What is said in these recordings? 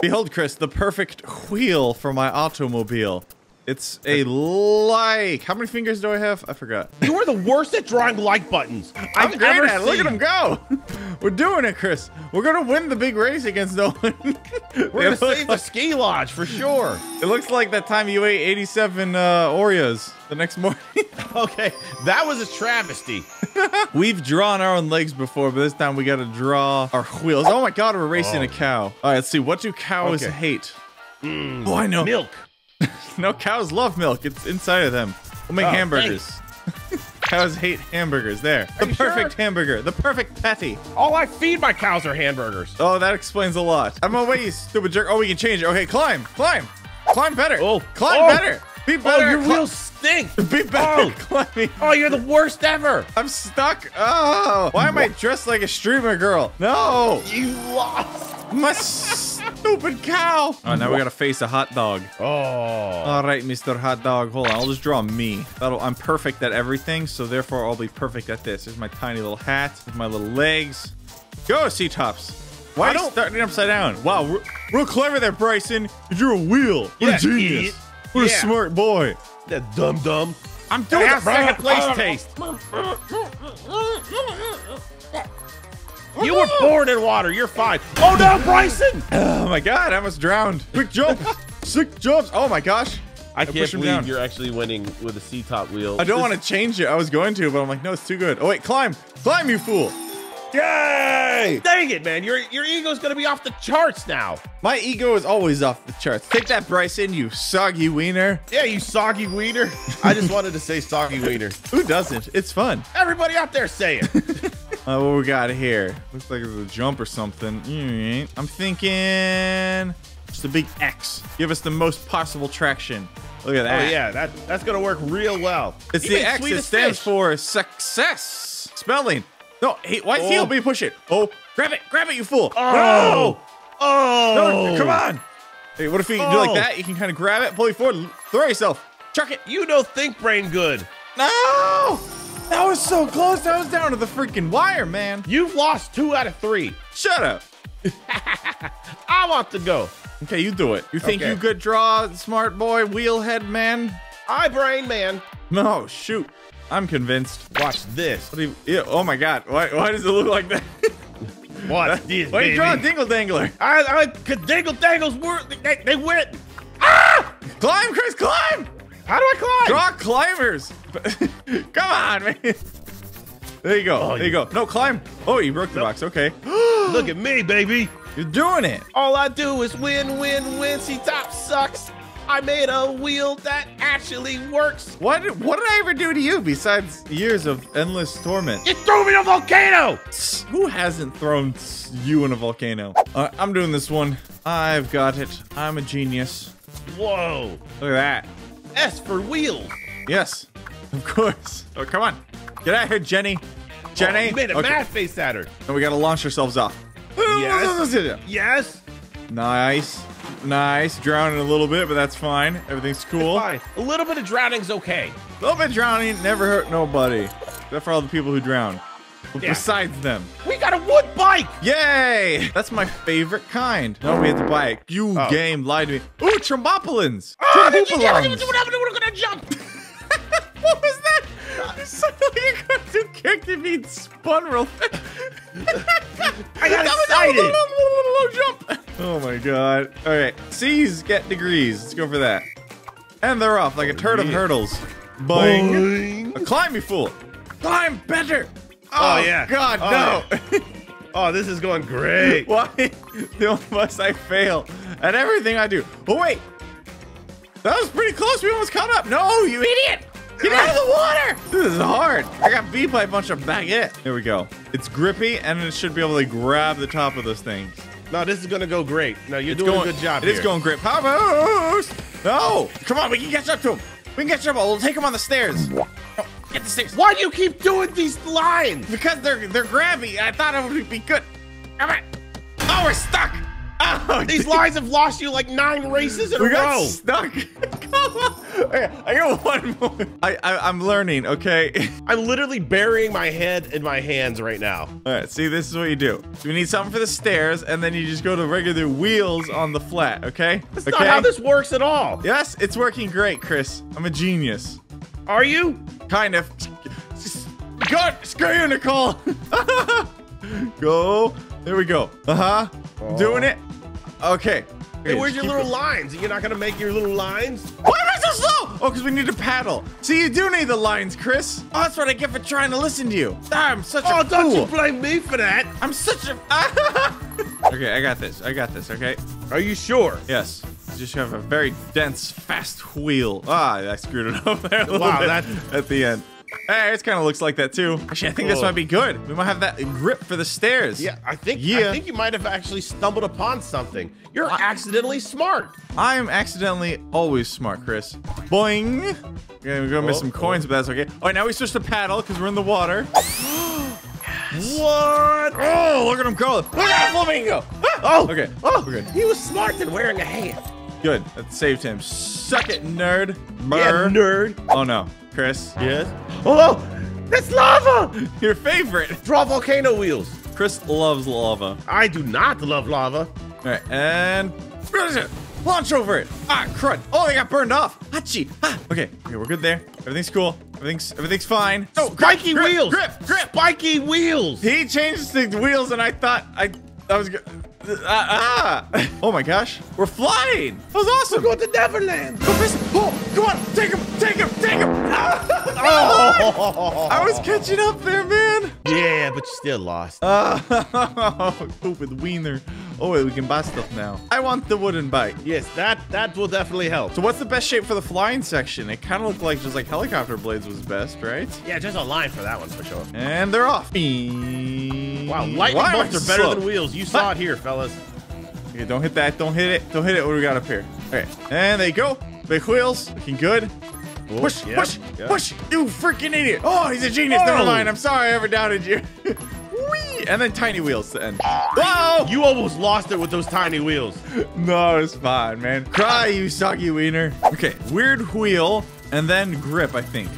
Behold, Chris, the perfect wheel for my automobile. It's a like. How many fingers do I have? I forgot. You are the worst at drawing like buttons I'm I've great ever at it. Look at seen. him go. We're doing it, Chris. We're gonna win the big race against Nolan. We're gonna looks save the ski lodge for sure. it looks like that time you ate 87 uh, Oreos the next morning. Okay, that was a travesty. We've drawn our own legs before, but this time we gotta draw our wheels. Oh my god, we're racing a cow. All right, let's see. What do cows Okay. hate? oh, I know. Milk. No, cows love milk. It's inside of them. We'll make Oh, hamburgers. cows hate hamburgers. There. The perfect sure? hamburger. The perfect patty. All I feed my cows are hamburgers. Oh, that explains a lot. I'm on way, you stupid jerk. Oh, we can change it. Okay, climb. Climb. Climb better. Oh. Climb Oh. better. Be better. Oh, better. your Cli- wheels stink. Be back. Oh. Climbing. Oh, you're the worst ever. I'm stuck. Oh. Why am I dressed like a streamer girl? No. You lost. My stupid cow. Oh, now we gotta face a hot dog. Oh. All right, Mr. Hot Dog. Hold on. I'll just draw me. That'll. I'm perfect at everything, so therefore I'll be perfect at this. Here's my tiny little hat with my little legs. Go, C tops. Why I are you don't- starting it upside down? Wow, real, real clever there, Bryson. You drew a wheel. What Yeah, a genius. idiot. What a smart boy. That dumb dumb. I'm doing have it, second place taste. You were born in water. You're fine. Oh no, Bryson! Oh my god, I almost drowned. Quick jumps. Sick jumps. Oh my gosh. I push can't believe down. you're actually winning with a C-top wheel. I don't want to change it. I was going to, but I'm like, no, it's too good. Oh wait, climb. Climb, you fool. Yay! Dang it, man! Your your ego's gonna be off the charts now. My ego is always off the charts. Take that, Bryson, you soggy wiener. Yeah, you soggy wiener. I just wanted to say soggy wiener. Who doesn't? It's fun. Everybody out there say it. Uh, what we got here? Looks like it's a jump or something. I'm thinking just a big X. Give us the most possible traction. Look at that. Oh yeah, that that's gonna work real well. It's You the X. It stands fish. for success. Spelling. No, hey, why is he Oh. helping me push it? Oh, grab it, grab it, you fool. Oh, oh, No, come on. Hey, what if you do like Oh. that? You can kind of grab it, pull it forward, throw yourself, chuck it. You know, think brain good. No! That was so close. I was down to the freaking wire, man. You've lost two out of three. Shut up. I want to go. Okay, you do it. You think Okay. you could draw, smart boy, wheelhead man? I brain man. No, shoot. I'm convinced. Watch this. What do you, yeah, oh my god. Why, why does it look like that? Watch this, why you draw a baby. dingle dangler? I, I, cause Dingle Dangles were, they, they went. Ah! Climb, Chris, climb! How do I climb? Draw climbers. Come on, man. There you go. Oh, there you go. No, climb. Oh, you broke the box. Okay. Look at me, baby. You're doing it. All I do is win, win, win. Ctop sucks. I made a wheel that actually works. What did, what did I ever do to you besides years of endless torment? You threw me in a volcano. Who hasn't thrown you in a volcano? Uh, I'm doing this one. I've got it. I'm a genius. Whoa. Look at that. S for wheel. Yes, of course. Oh, come on. Get out of here, Jenny. Jenny. Oh, you made a Okay. mad face at her. And we gotta launch ourselves off. Yes. Yes. Nice. Nice. Drowning a little bit, but that's fine. Everything's cool. Fine. A little bit of drowning's okay. A little bit drowning never hurt nobody. Except for all the people who drown. Yeah. Besides them. We got a wood bike. Yay! That's my favorite kind. No, we have the bike. You Oh. game lied to me. Ooh, trombopolins. Oh, did you get it? Trombopolons. We're gonna jump. What was that? You sounded like a cartoon character being spun real fast. I got excited. Jump. Oh my god. Alright, C's get degrees. Let's go for that. And they're off like a turd of hurdles. Boing. A climb, you fool. Climb better. Oh, Oh, yeah. God, Oh, no. Oh, this is going great. Why the must I fail at everything I do? Oh wait, that was pretty close. We almost caught up. No, you idiot! Get out of the water! This is hard. I got beat by a bunch of baguette. Here we go. It's grippy and it should be able to grab the top of those things. No, this is gonna go great. No, you're It's doing going, a good job. It is here. going grip. Power boost! No! Come on, we can catch up to him. We can catch up. We'll take him on the stairs. Oh, get the stairs. Why do you keep doing these lines? Because they're they're grabby. I thought it would be good. Come on. Oh, we're stuck. These lines have lost you like nine races in we a got row. stuck. Come on. Okay, I got one more. I, I I'm learning. Okay. I'm literally burying my head in my hands right now. All right. See, this is what you do. So we need something for the stairs, and then you just go to regular wheels on the flat. Okay. That's okay. not how this works at all. Yes, it's working great, Chris. I'm a genius. Are you? Kind of. God, screw you, Nicole. go. There we go. Uh huh. Doing it. Okay. Hey, where's your little go- lines? You're not gonna make your little lines? Why am I so slow? Oh, because we need to paddle. See, you do need the lines, Chris. Oh, that's what I get for trying to listen to you. Ah, I'm such Oh, a Oh, don't fool. you blame me for that. I'm such a. okay, I got this. I got this. Okay. Are you sure? Yes. You just have a very dense, fast wheel. Ah, I screwed it up there a little Wow, bit that- at the end. Hey, it kind of looks like that too. Actually, I think this might be good. We might have that grip for the stairs. Yeah, I think Yeah. I think you might have actually stumbled upon something. You're accidentally smart. I'm accidentally always smart, Chris. Boing. Okay, we're gonna miss some coins, but that's okay. All right, now we switch to paddle because we're in the water. What? Oh, look at him go. Look at that flamingo. Ah! Oh, Okay, Oh, we're good. he was smart than wearing a hat. Good. That saved him. Suck it, nerd. Yeah, nerd. Oh no, Chris. Yes. Oh, that's lava. Your favorite. Draw volcano wheels. Chris loves lava. I do not love lava. All right, and what is it? Launch over it. Ah, crud. Oh, they got burned off. Hachi. Ah. Okay, okay, we're good there. Everything's cool. Everything's everything's fine. Oh, grip, Spiky grip, wheels. Grip, grip. Spiky wheels. He changed the wheels, and I thought I I was. Go- Ah, ah. Oh my gosh, we're flying. That was awesome. going to Neverland. Go, Chris. Oh, come on, take him, take him, take him. Ah. Oh. I was catching up there, man. Yeah, but you still lost. Oh, stupid wiener. Oh, wait, we can buy stuff now. I want the wooden bike. yes, that that will definitely help. So what's the best shape for the flying section? It kind of looked like just like helicopter blades was best, right? Yeah, just a line for that one for sure. And they're off. Wow, Wow, lightning bolts are better than wheels. You saw it here, fellas. Okay, don't hit that. Don't hit it. Don't hit it. What do we got up here? Okay, and there you go. Big wheels. Looking good. Push, yep, push, yep. push. You freaking idiot. Oh, he's a genius. Never Oh. mind. I'm sorry I ever doubted you. Whee! And then tiny wheels to end. Whoa! You almost lost it with those tiny wheels. No, it's fine, man. Cry, you soggy wiener. Okay, weird wheel, and then grip, I think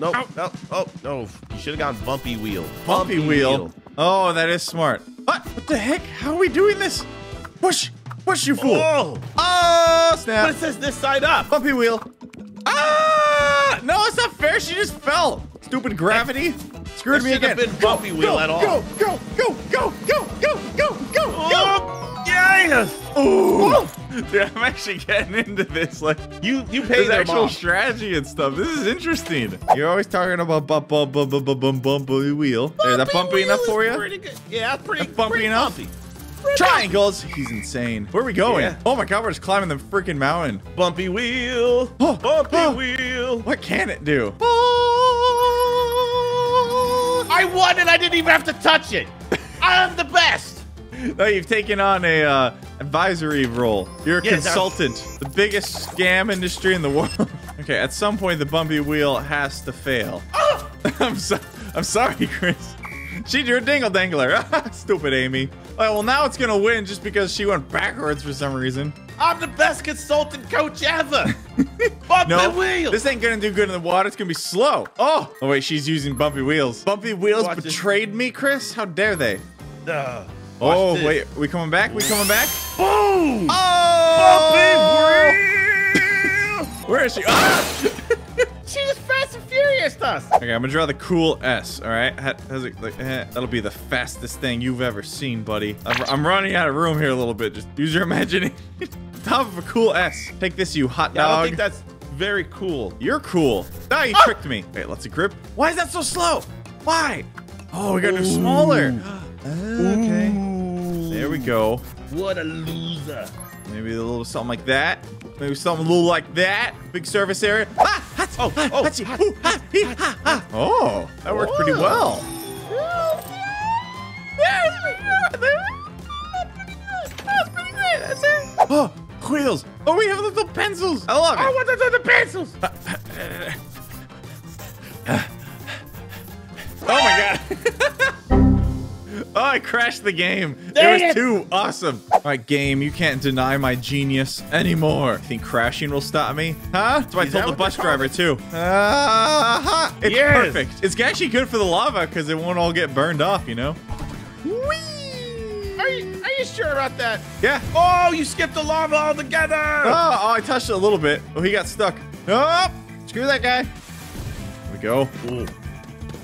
no, no, oh, no. You should have gone bumpy wheel. Bumpy, bumpy wheel. wheel. Oh, that is smart. What? What the heck? How are we doing this? Push, push, you fool. Oh, oh snap. But it says this side up. Bumpy wheel. Ah! No, it's not fair. She just fell. Stupid gravity. Screwed me again. Been bumpy go, wheel go, at all. Go, go, go, go, go, go, go yes. Ooh. Dude, I'm actually getting into this. Like, You you there's them actual off. strategy and stuff. This is interesting. You're always talking about bump, bump, bump, bump, bump, bump, bumpy wheel. Is that bumpy enough for you? Pretty good. Yeah, that's pretty, That bumpy pretty enough? bumpy. Triangles. He's insane. Where are we going? Yeah. Oh my god, we're just climbing the freaking mountain. Bumpy wheel. Oh, bumpy oh. wheel. What can it do? I won and I didn't even have to touch it. I'm the best. No, you've taken on a uh, advisory role. You're a that- consultant. The biggest scam industry in the world. okay, at some point the bumpy wheel has to fail. I'm so I'm sorry, Chris. She drew a dingle dangler. Stupid Amy. Oh, well, now it's gonna win just because she went backwards for some reason. I'm the best consultant coach ever. Bumpy No, wheel. this ain't gonna do good in the water. It's gonna be slow. Oh, oh wait, she's using bumpy wheels. Bumpy wheels Watch betrayed me, Chris. How dare they? Uh, Oh this. wait, we coming back? We coming back? Boom. Oh! Where is she? Ah! She just fast and furious us. Okay, I'm gonna draw the cool S. All right, how's it like? eh, that'll be the fastest thing you've ever seen, buddy. I'm, I'm running out of room here a little bit. Just use your imagination. Top of a cool S. Take this, you hot dog. Yeah, I don't think that's very cool. You're cool. Ah, you tricked me. Wait, let's see grip. Why is that so slow? Why? Oh, we gotta do smaller. okay. There we go. What a loser. Maybe a little something like that. Maybe something a little like that. Big surface area. Ah! Hats, Oh, ah, oh, hatsy, hot, ooh, ha, hee, ha, ha. Oh, that worked pretty well. Oh, wheels. Oh, we have little pencils. I love I want do the pencils. Oh my god. Oh, I crashed the game. Dang it was it. too awesome. All right, game, you can't deny my genius anymore. I think crashing will stop me? Huh? That's what I told the bus driver too. Uh-huh. It's Yes. perfect. It's actually good for the lava because it won't all get burned off, you know? Are you, are you sure about that? Yeah. Oh, you skipped the lava altogether. Oh, oh, I touched it a little bit. Oh, he got stuck. Oh, screw that guy. There we go. Ooh.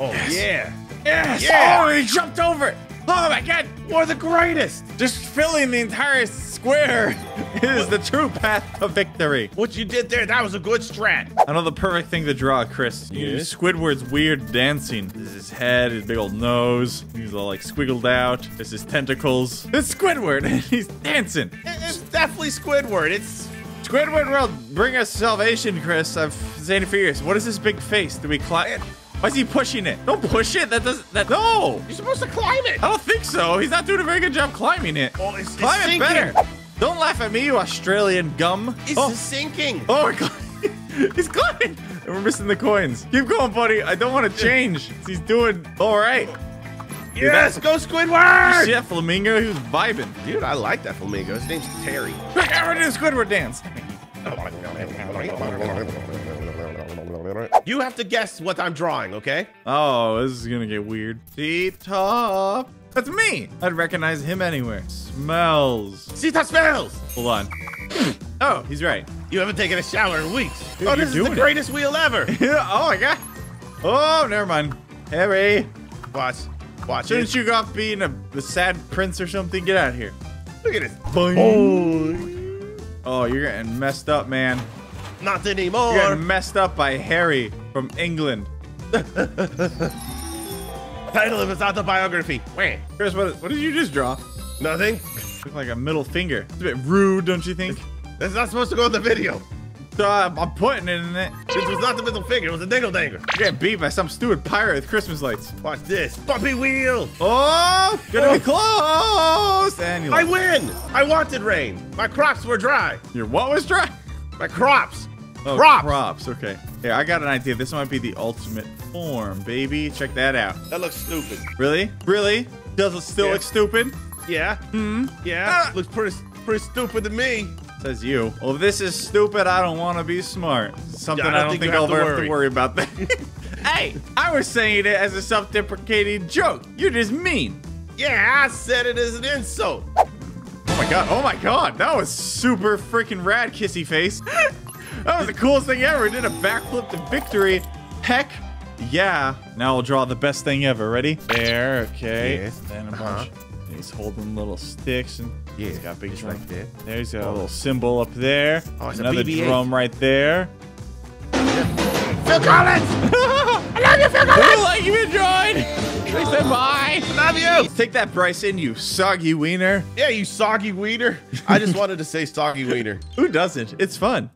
Oh, yeah. Yes. Yeah. Oh, he jumped over it. Oh my god. We're the greatest. Just filling the entire square is the true path to victory. What you did there, that was a good strat. I know the perfect thing to draw, Chris. You Yes? Squidward's weird dancing. This is his head, his big old nose. He's all like squiggled out. This is his tentacles. It's Squidward, and he's dancing. It's definitely Squidward. It's Squidward will bring us salvation, Chris. It for years. What is this big face? Do we climb? Why is he pushing it? Don't push it. That doesn't. That no. you're supposed to climb it. I don't think so. He's not doing a very good job climbing it. Oh, it's, it's it better. Don't laugh at me, you Australian gum. It's oh, sinking. oh, we're cli- he's climbing. And we're missing the coins. Keep going, buddy. I don't want to change. He's doing all right. yes, go You see Squidward. that flamingo? He was vibing. Dude, I like that flamingo. His name's Terry. Look, we're doing Squidward dance. You have to guess what I'm drawing, okay? Oh, this is gonna get weird. Ctop. That's me. I'd recognize him anywhere. Smells. Sita smells. Hold on. Oh, he's right. You haven't taken a shower in weeks. Dude, oh, you're this is the doing it. greatest wheel ever. oh my god. Oh, never mind. Harry, Watch. Watch shouldn't it. you go off being a, a sad prince or something? Get out of here. Look at this. Boing. Oh, you're getting messed up, man. Not anymore. You're anymore. getting messed up by Harry from England. Title of his autobiography. Wah. Chris, what, what did you just draw? Nothing. Look like a middle finger. It's a bit rude, don't you think? That's not supposed to go in the video. So I'm putting it in it. This was not the middle finger. It was a dingle danger. You're getting beat by some stupid pirate with Christmas lights. Watch this. Bumpy wheel. Oh, gonna be oh. close. And you I win. I wanted rain. My crops were dry. Your what was dry? My crops. Oh, Crops. Crops. Okay. Yeah, I got an idea. This might be the ultimate form, baby. Check that out. That looks stupid. Really? Really? Does it still Yeah. look stupid? Yeah. Hmm. Yeah. Ah. Looks pretty pretty stupid to me. Says you. Well, if this is stupid, I don't want to be smart. Something Yeah, I I don't don't, think think, I'll have ever have to worry about that. hey, I was saying it as a self-deprecating joke. You're just mean. Yeah, I said it as an insult. Oh my god. Oh my god. That was super freaking rad, kissy face. that was the coolest thing ever. It did a backflip to victory. Heck yeah. Now we'll draw the best thing ever. Ready? There. Okay. Yes. Then a Uh-huh. He's holding little sticks and he's Yeah, got big just drum. like that. There's a little cymbal up there. Oh, it's a Another BB-8. drum right there. Phil Collins. I love you, Phil Collins. like you've enjoyed. They said bye. Love you. Take that, Bryson, you soggy wiener. Yeah, you soggy wiener. I just wanted to say soggy wiener. Who doesn't? It's fun.